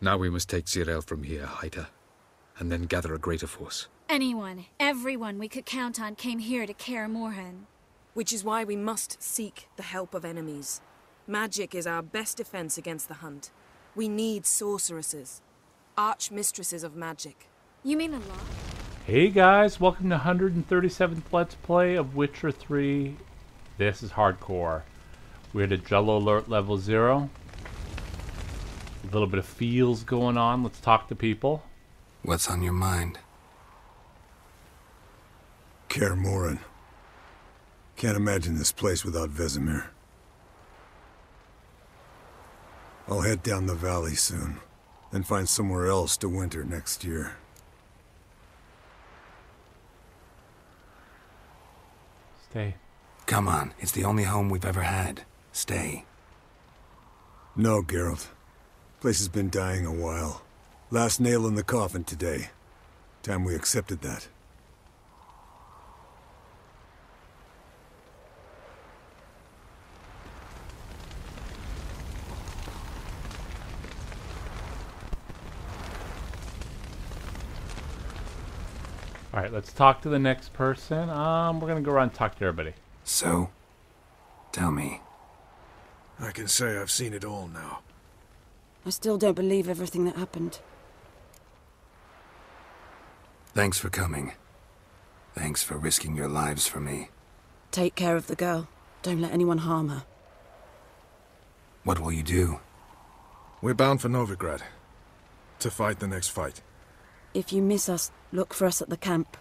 Now we must take Zireael from here, Haida, and then gather a greater force. Anyone, everyone we could count on came here to Kaer Morhen. Which is why we must seek the help of enemies. Magic is our best defense against the hunt. We need sorceresses, archmistresses of magic. You mean a lot? Hey guys, welcome to 137th Let's Play of Witcher 3. This is hardcore. We're at a Jello Alert level 0. A little bit of feels going on. Let's talk to people. What's on your mind? Kaer Morhen. Can't imagine this place without Vesemir. I'll head down the valley soon, then find somewhere else to winter next year. Stay. Come on, it's the only home we've ever had. Stay. No, Geralt. Place has been dying a while. Last nail in the coffin today. Time we accepted that. All right, let's talk to the next person. Um, we're gonna go around and talk to everybody. So, tell me. I can say I've seen it all now. I still don't believe everything that happened. Thanks for coming. Thanks for risking your lives for me. Take care of the girl. Don't let anyone harm her. What will you do? We're bound for Novigrad. To fight the next fight. If you miss us, look for us at the camp.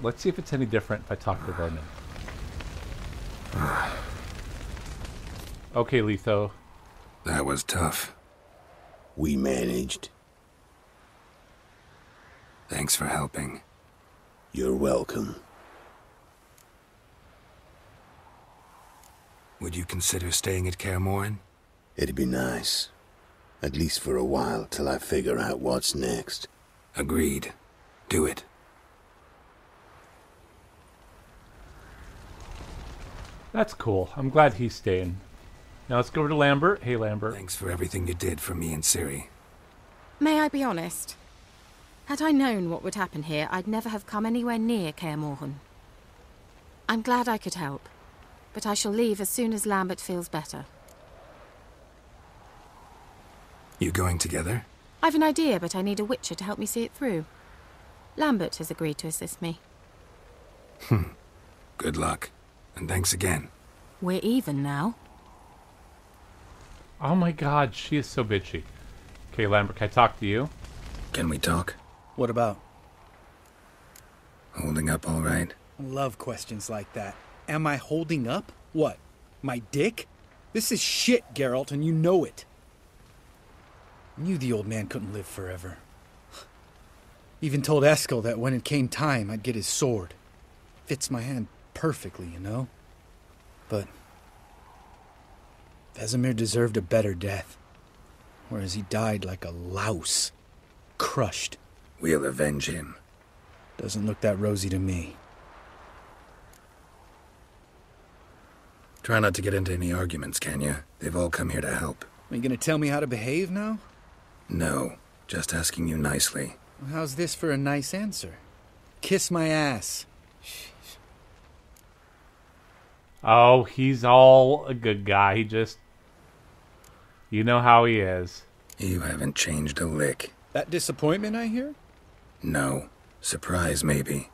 Let's see if it's any different if I talk to Vernon. Okay, Letho. That was tough. We managed. Thanks for helping. You're welcome. Would you consider staying at Kaer Morhen? It'd be nice. At least for a while, till I figure out what's next. Agreed. Do it. That's cool. I'm glad he's staying. Now let's go over to Lambert. Hey, Lambert. Thanks for everything you did for me and Ciri. May I be honest? Had I known what would happen here, I'd never have come anywhere near Kaer Morhen. I'm glad I could help, but I shall leave as soon as Lambert feels better. You going together? I've an idea, but I need a witcher to help me see it through. Lambert has agreed to assist me. Hmm. Good luck. And thanks again. We're even now. Oh my god, she is so bitchy. Okay, Lambert, can I talk to you? Can we talk? What about? Holding up all right? Love questions like that. Am I holding up? What? My dick? This is shit, Geralt, and you know it. I knew the old man couldn't live forever. Even told Eskel that when it came time, I'd get his sword. Fits my hand perfectly, you know? But. Vesemir deserved a better death. Whereas he died like a louse. Crushed. We'll avenge him. Doesn't look that rosy to me. Try not to get into any arguments, can you? They've all come here to help. Are you gonna tell me how to behave now? No, just asking you nicely. Well, how's this for a nice answer? Kiss my ass. Oh, he's all a good guy. He just. You know how he is. You haven't changed a lick. That disappointment I hear? No. Surprise, maybe.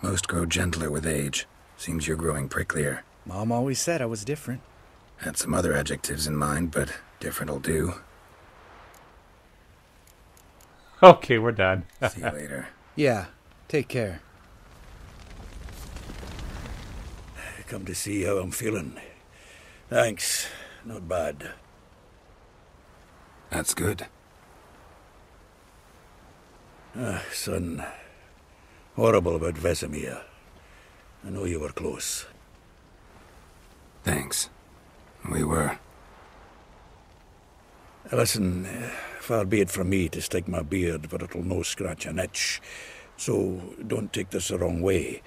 Most grow gentler with age. Seems you're growing pricklier. Mom always said I was different. Had some other adjectives in mind, but different'll do. Okay, we're done. See you later. Yeah, take care. Come to see how I'm feeling. Thanks. Not bad. That's good. Ah, son. Horrible about Vesemir. I know you were close. Thanks. We were. Listen, far be it from me to stick my beard, but it'll no scratch an itch. So don't take this the wrong way.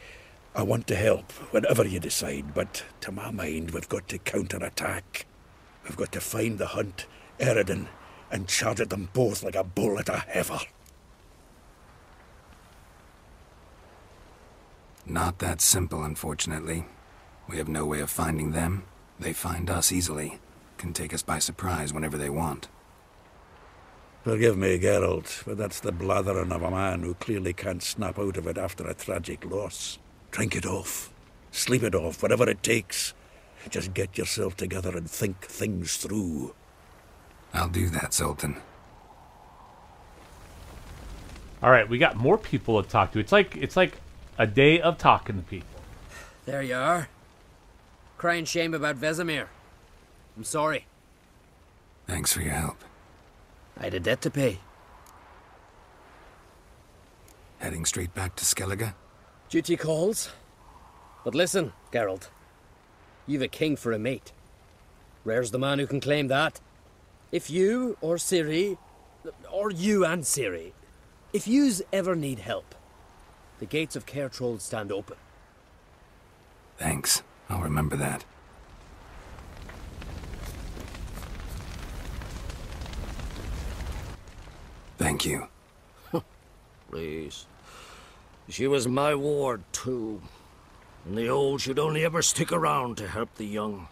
I want to help, whatever you decide, but to my mind, we've got to counterattack. We've got to find the hunt, Eredin, and charge at them both like a bull at a heifer. Not that simple, unfortunately. We have no way of finding them. They find us easily. Can take us by surprise whenever they want. Forgive me, Geralt, but that's the blathering of a man who clearly can't snap out of it after a tragic loss. Drink it off. Sleep it off, whatever it takes. Just get yourself together and think things through. I'll do that, Zoltan. All right, we got more people to talk to. It's like it's like a day of talking to people. There you are. Crying shame about Vesemir. I'm sorry. Thanks for your help. I had a debt to pay. Heading straight back to Skellige? Duty calls. But listen, Geralt. You've a king for a mate. Rare's the man who can claim that. If you or Ciri, or you and Ciri, if yous ever need help, the gates of Kaer Trolde stand open. Thanks. I'll remember that. Thank you. Please. She was my ward, too. And the old should only ever stick around to help the young.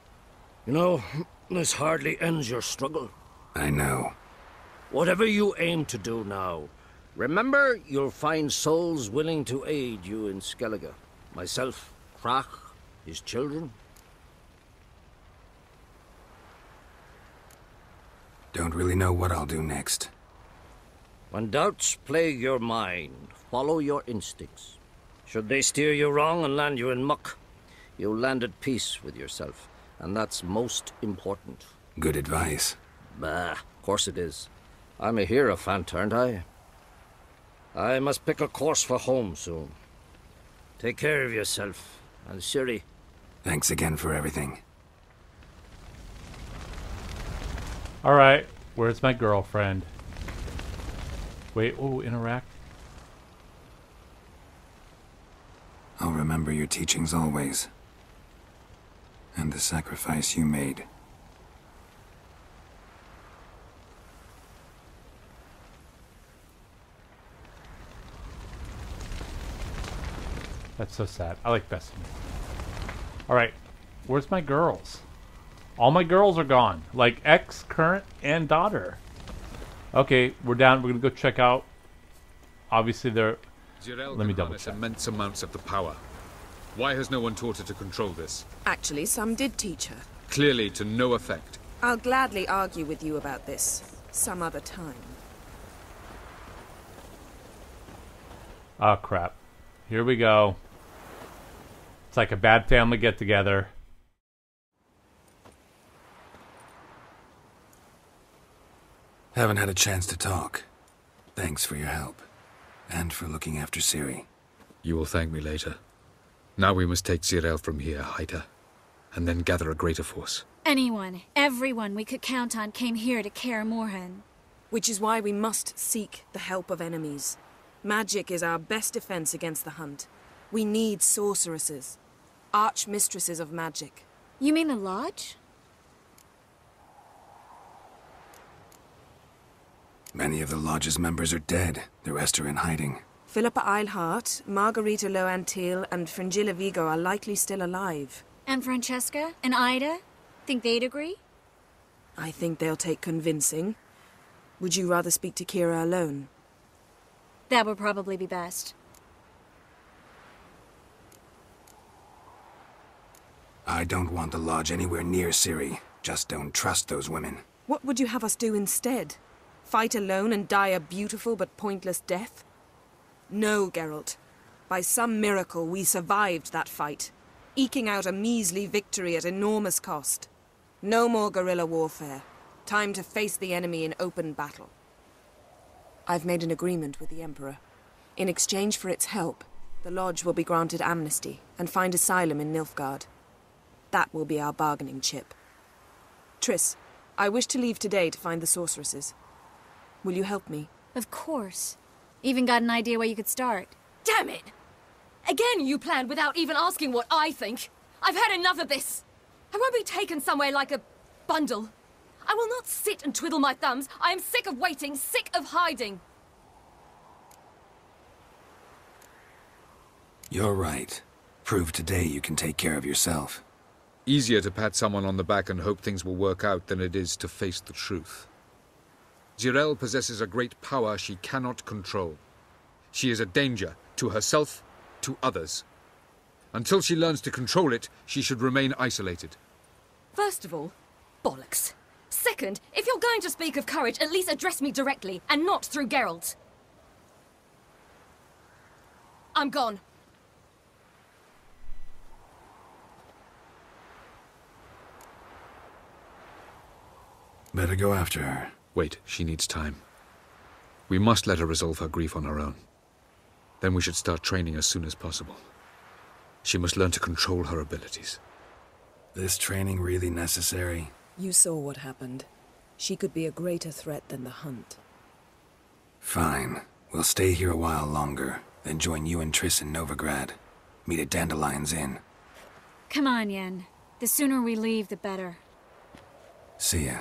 You know, this hardly ends your struggle. I know. Whatever you aim to do now, remember you'll find souls willing to aid you in Skellige. Myself, Crach, his children. Don't really know what I'll do next. When doubts plague your mind, follow your instincts. Should they steer you wrong and land you in muck, you'll land at peace with yourself, and that's most important. Good advice. Bah, of course it is. I'm a hierophant, aren't I? I must pick a course for home soon. Take care of yourself, and Ciri. Thanks again for everything. All right, where's my girlfriend? Wait, oh, interact. I'll remember your teachings always. And the sacrifice you made. That's so sad. I like Bessie. All right, where's my girls? All my girls are gone. Like ex, current, and daughter. Okay, we're down. We're gonna go check out. Obviously, they're. Zireael Let me double check. immense amounts of the power. Why has no one taught her to control this? Actually, some did teach her. Clearly to no effect. I'll gladly argue with you about this some other time. Oh crap! Here we go. It's like a bad family get together. Haven't had a chance to talk. Thanks for your help. And for looking after Ciri. You will thank me later. Now we must take Zireael from here, Haida, and then gather a greater force. Anyone, everyone we could count on came here to Kaer Morhen. Which is why we must seek the help of enemies. Magic is our best defense against the hunt. We need sorceresses, archmistresses of magic. You mean the Lodge? Many of the Lodge's members are dead. The rest are in hiding. Philippa Eilhart, Margarita Laux-Antille, and Fringilla Vigo are likely still alive. And Francesca? And Ida? Think they'd agree? I think they'll take convincing. Would you rather speak to Kira alone? That would probably be best. I don't want the Lodge anywhere near Ciri. Just don't trust those women. What would you have us do instead? Fight alone and die a beautiful but pointless death? No, Geralt. By some miracle, we survived that fight, eking out a measly victory at enormous cost. No more guerrilla warfare. Time to face the enemy in open battle. I've made an agreement with the Emperor. In exchange for its help, the Lodge will be granted amnesty and find asylum in Nilfgaard. That will be our bargaining chip. Triss, I wish to leave today to find the sorceresses. Will you help me? Of course. Even got an idea where you could start. Damn it! Again, you planned without even asking what I think. I've had enough of this. I won't be taken somewhere like a bundle. I will not sit and twiddle my thumbs. I am sick of waiting, sick of hiding. You're right. Prove today you can take care of yourself. Easier to pat someone on the back and hope things will work out than it is to face the truth. Zireael possesses a great power she cannot control. She is a danger to herself, to others. Until she learns to control it, she should remain isolated. First of all, bollocks. Second, if you're going to speak of courage, at least address me directly, and not through Geralt. I'm gone. Better go after her. Wait, she needs time. We must let her resolve her grief on her own. Then we should start training as soon as possible. She must learn to control her abilities. This training really necessary? You saw what happened. She could be a greater threat than the hunt. Fine. We'll stay here a while longer, then join you and Triss in Novigrad. Meet at Dandelion's Inn. Come on, Yen. The sooner we leave, the better. See ya.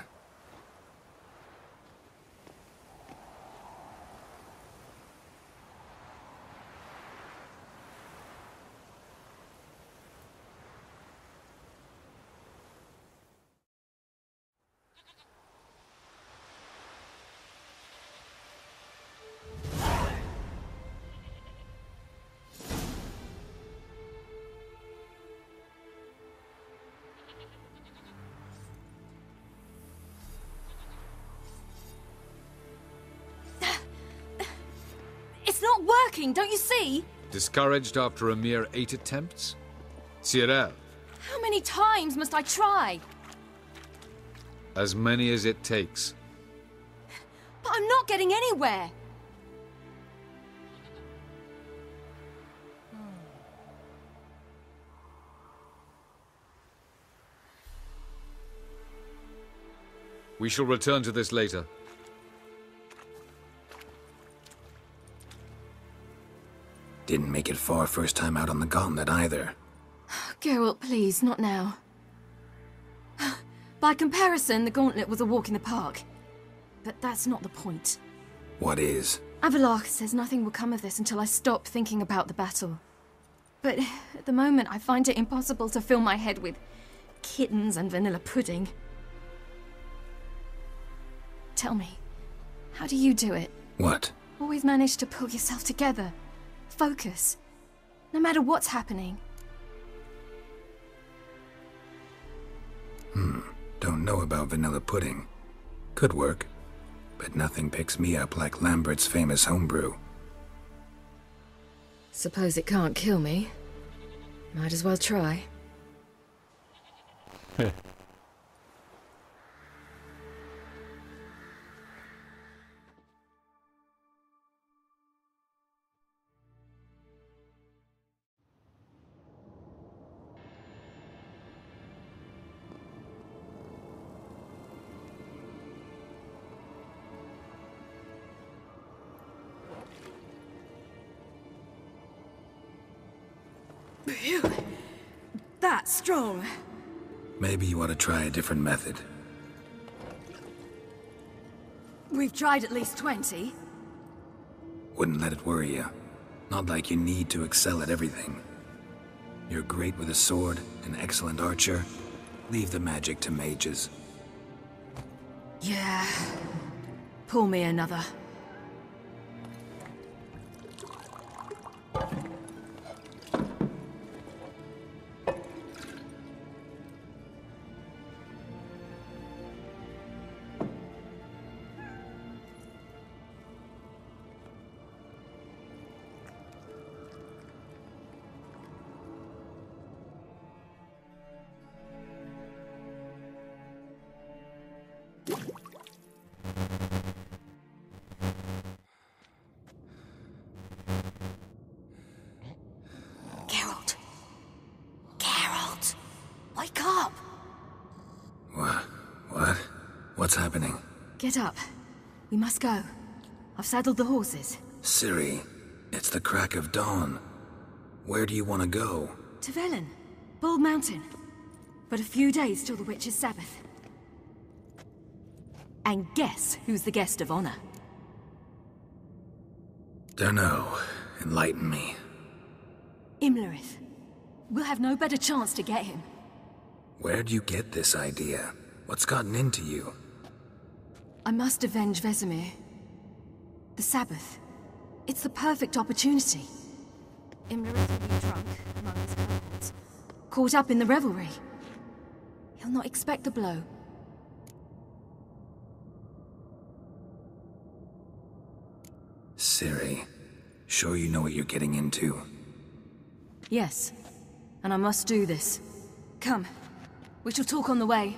Not working, don't you see? Discouraged after a mere eight attempts? Cyril, How many times must I try? as many as it takes. But I'm not getting anywhere. We shall return to this later. Didn't make it far first time out on the gauntlet either. Geralt, please, not now. By comparison, the gauntlet was a walk in the park. But that's not the point. What is? Avallac'h says nothing will come of this until I stop thinking about the battle. But at the moment, I find it impossible to fill my head with kittens and vanilla pudding. Tell me, how do you do it? What? Always manage to pull yourself together. Focus. No matter what's happening. Hmm. Don't know about vanilla pudding. Could work. But nothing picks me up like Lambert's famous homebrew. Suppose it can't kill me. Might as well try. That's strong. Maybe you ought to try a different method. We've tried at least 20. Wouldn't let it worry you. Not like you need to excel at everything. You're great with a sword, an excellent archer. Leave the magic to mages. Yeah. Pull me another. Wake up. What? What? What's happening? Get up. We must go. I've saddled the horses. Ciri, it's the crack of dawn. Where do you want to go? To Velen. Bald Mountain. But a few days till the Witch's Sabbath. And guess who's the guest of honor? Dunno. Enlighten me. Imlerith. We'll have no better chance to get him. Where'd you get this idea? What's gotten into you? I must avenge Vesemir. The Sabbath. It's the perfect opportunity. Imlerith will be drunk among his cohorts. Caught up in the revelry. He'll not expect the blow. Ciri, sure you know what you're getting into? Yes. And I must do this. Come. We shall talk on the way.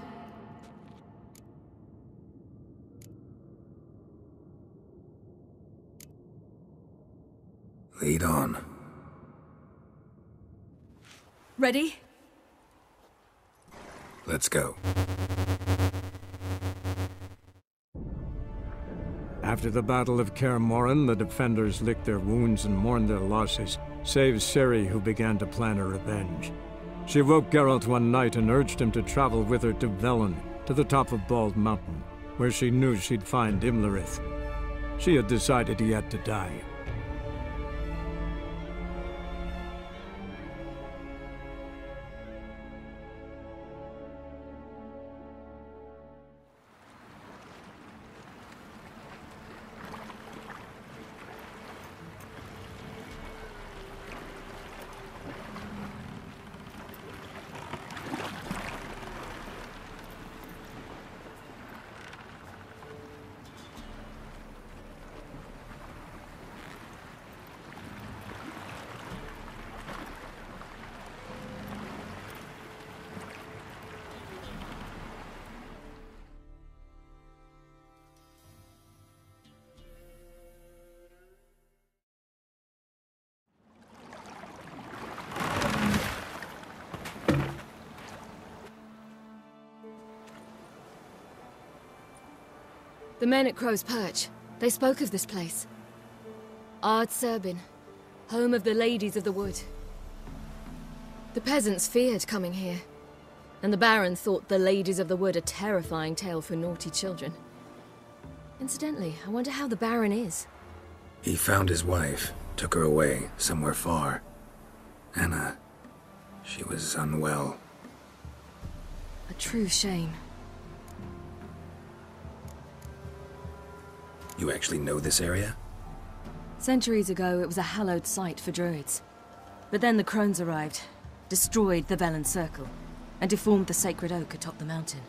Lead on. Ready? Let's go. After the Battle of Kaer Morhen, the defenders licked their wounds and mourned their losses, save Ciri, who began to plan her revenge. She woke Geralt one night and urged him to travel with her to Velen, to the top of Bald Mountain, where she knew she'd find Imlerith. She had decided he had to die. The men at Crow's Perch, they spoke of this place. Ard Serbin, home of the Ladies of the Wood. The peasants feared coming here, and the Baron thought the Ladies of the Wood a terrifying tale for naughty children. Incidentally, I wonder how the Baron is. He found his wife, took her away, somewhere far. Anna, she was unwell. A true shame. You actually know this area? Centuries ago, it was a hallowed site for druids. But then the crones arrived, destroyed the Velen Circle, and deformed the sacred oak atop the mountain.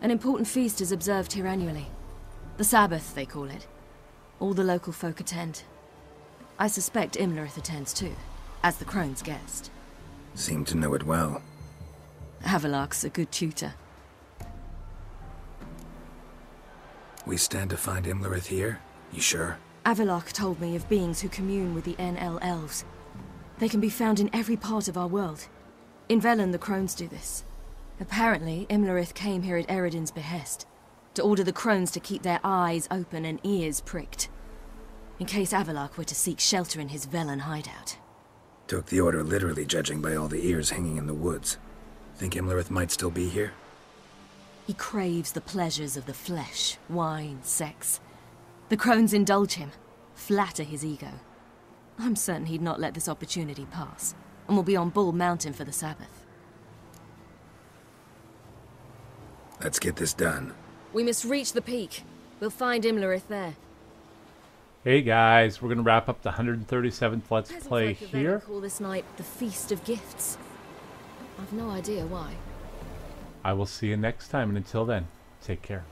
An important feast is observed here annually. The Sabbath, they call it. All the local folk attend. I suspect Imlerith attends too, as the crone's guest. Seem to know it well. Avallac'h's a good tutor. We stand to find Imlerith here? You sure? Avallac'h told me of beings who commune with the Aen Elle elves. They can be found in every part of our world. In Velen, the crones do this. Apparently, Imlerith came here at Eredin's behest, to order the crones to keep their eyes open and ears pricked, in case Avallac'h were to seek shelter in his Velen hideout. Took the order literally judging by all the ears hanging in the woods. Think Imlerith might still be here? He craves the pleasures of the flesh, wine, sex. The crones indulge him, flatter his ego. I'm certain he'd not let this opportunity pass, and will be on Bald Mountain for the Sabbath. Let's get this done. We must reach the peak. We'll find Imlerith there. Hey guys, we're gonna wrap up the 137th Let's Peasants Play like here. call this night the Feast of Gifts. I've no idea why. I will see you next time, and until then, take care.